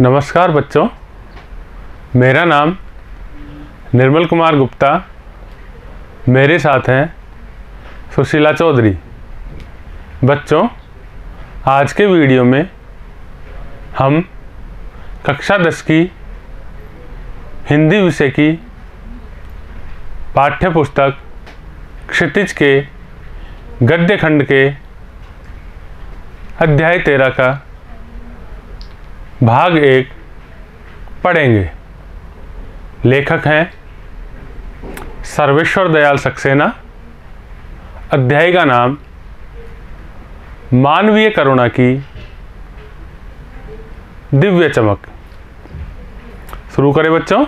नमस्कार बच्चों। मेरा नाम निर्मल कुमार गुप्ता। मेरे साथ हैं सुशीला चौधरी। बच्चों, आज के वीडियो में हम कक्षा दस की हिंदी विषय की पाठ्य पुस्तक क्षितिज के गद्य खंड के अध्याय तेरह का भाग एक, पढ़ेंगे। लेखक हैं सर्वेश्वर दयाल सक्सेना। अध्याय का नाम, मानवीय करुणा की दिव्य चमक। शुरू करें बच्चों।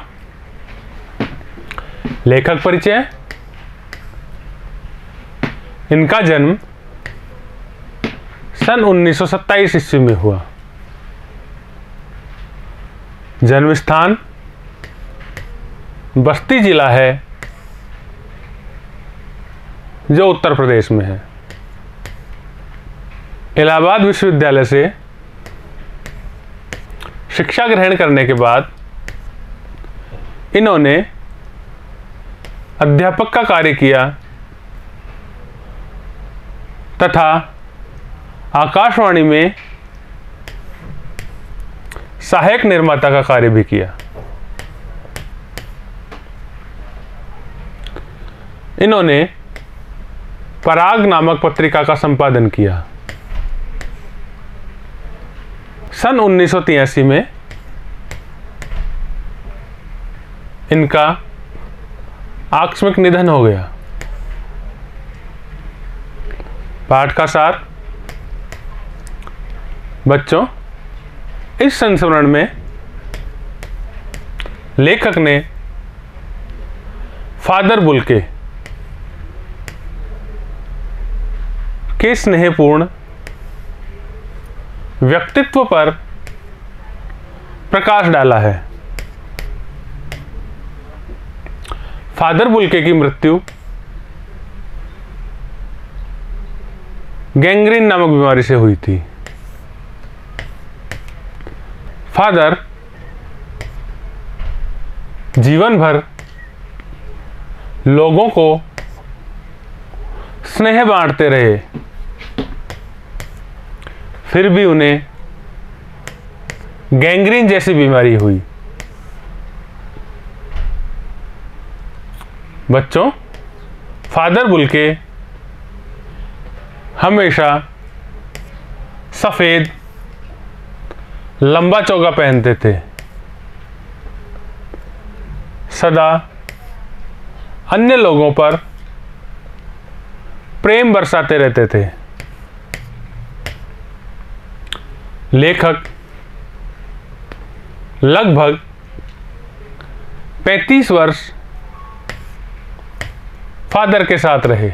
लेखक परिचय। इनका जन्म सन 1927 ईस्वी में हुआ। जन्म स्थान बस्ती जिला है, जो उत्तर प्रदेश में है। इलाहाबाद विश्वविद्यालय से शिक्षा ग्रहण करने के बाद इन्होंने अध्यापक का कार्य किया तथा आकाशवाणी में सहायक निर्माता का कार्य भी किया। इन्होंने पराग नामक पत्रिका का संपादन किया। सन 1983 में इनका आकस्मिक निधन हो गया। पाठ का सार, बच्चों इस संस्मरण में लेखक ने फादर बुलके के स्नेहपूर्ण व्यक्तित्व पर प्रकाश डाला है। फादर बुलके की मृत्यु गैंग्रीन नामक बीमारी से हुई थी। फादर जीवन भर लोगों को स्नेह बांटते रहे। फिर भी उन्हें गैंग्रीन जैसी बीमारी हुई। बच्चों, फादर बुलके हमेशा सफ़ेद लंबा चौगा पहनते थे। सदा अन्य लोगों पर प्रेम बरसाते रहते थे। लेखक लगभग 35 वर्ष फादर के साथ रहे।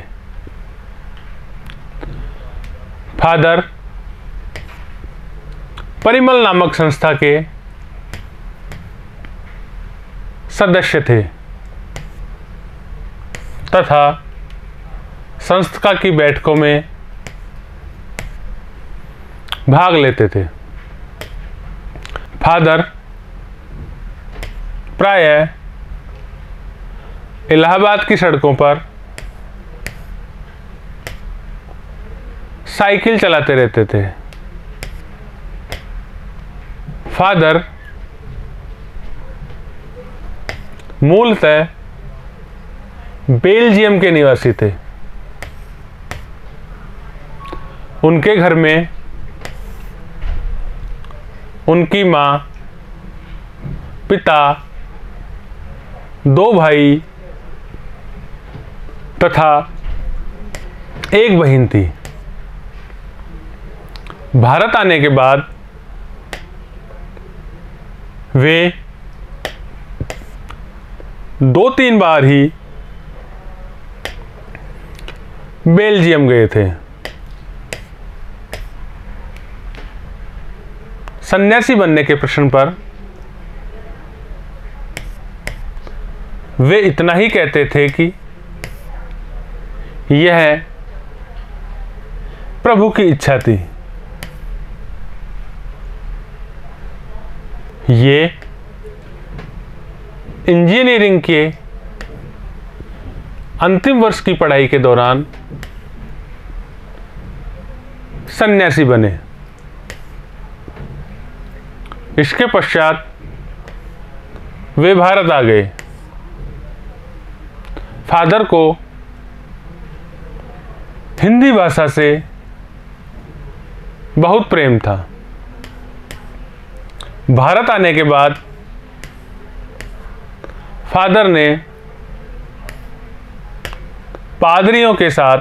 फादर परिमल नामक संस्था के सदस्य थे तथा संस्था की बैठकों में भाग लेते थे। फादर प्राय इलाहाबाद की सड़कों पर साइकिल चलाते रहते थे। फादर मूलतः बेल्जियम के निवासी थे। उनके घर में उनकी माँ, पिता, दो भाई तथा एक बहन थी। भारत आने के बाद वे दो तीन बार ही बेल्जियम गए थे। सन्यासी बनने के प्रश्न पर वे इतना ही कहते थे कि यह प्रभु की इच्छा थी। ये इंजीनियरिंग के अंतिम वर्ष की पढ़ाई के दौरान सन्यासी बने। इसके पश्चात वे भारत आ गए। फादर को हिंदी भाषा से बहुत प्रेम था। भारत आने के बाद फादर ने पादरियों के साथ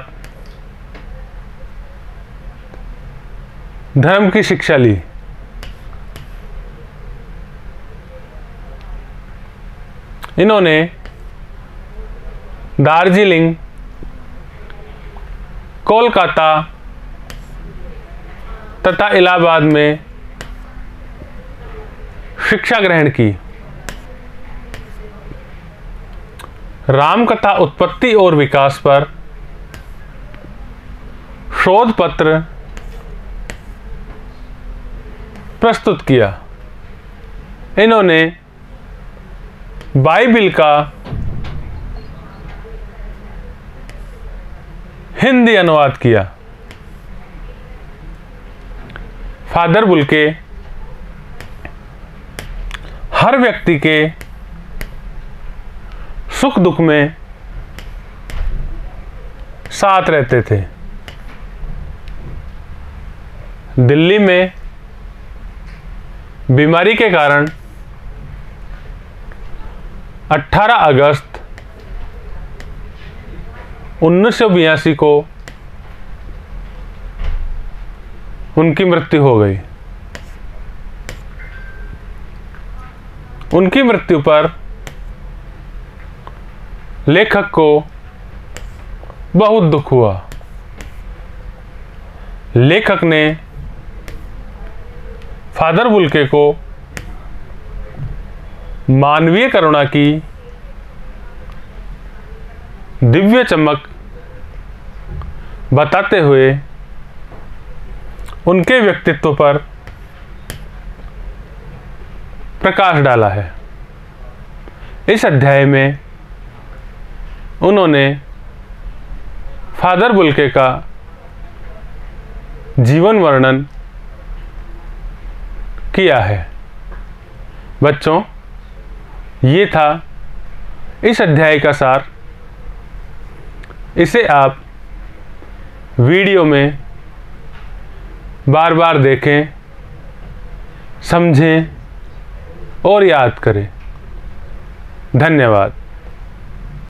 धर्म की शिक्षा ली। इन्होंने दार्जिलिंग, कोलकाता तथा इलाहाबाद में शिक्षा ग्रहण की। रामकथा उत्पत्ति और विकास पर शोध पत्र प्रस्तुत किया। इन्होंने बाइबिल का हिंदी अनुवाद किया। फादर बुलके हर व्यक्ति के सुख दुख में साथ रहते थे। दिल्ली में बीमारी के कारण 18 अगस्त उन्नीस सौ बयासी को उनकी मृत्यु हो गई। उनकी मृत्यु पर लेखक को बहुत दुख हुआ। लेखक ने फादर बुल्के को मानवीय करुणा की दिव्य चमक बताते हुए उनके व्यक्तित्व पर प्रकाश डाला है। इस अध्याय में उन्होंने फादर बुल्के का जीवन वर्णन किया है। बच्चों, ये था इस अध्याय का सार। इसे आप वीडियो में बार बार देखें, समझें और याद करें। धन्यवाद।